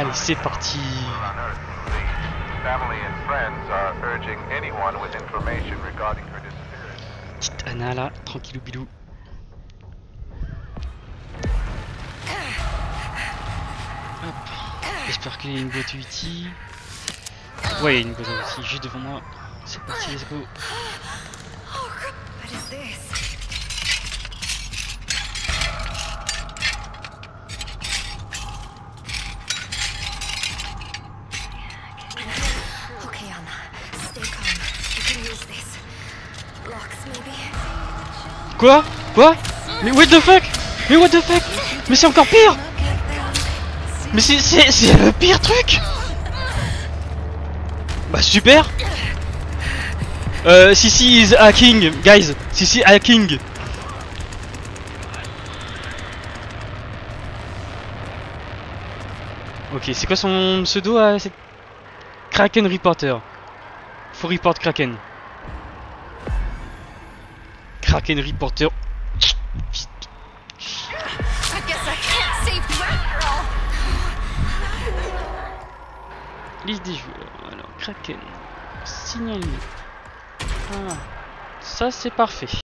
Allez, c'est parti. Petite Anna là, tranquillou bilou. J'espère qu'il y a une boîte outils. Ouais, il y a une boîte outils juste devant moi. C'est parti, let's go. Quoi? Quoi? Mais what the fuck? Mais what the fuck? Mais c'est encore pire! Mais c'est le pire truc! Bah super! Euh Sissi is hacking guys. Sissi hacking Ok c'est quoi son pseudo à cette Kraken Reporter? Faut report Kraken after all. Liste des joueurs. Alors, Kraken. Signalement. Voilà. Ça, c'est parfait.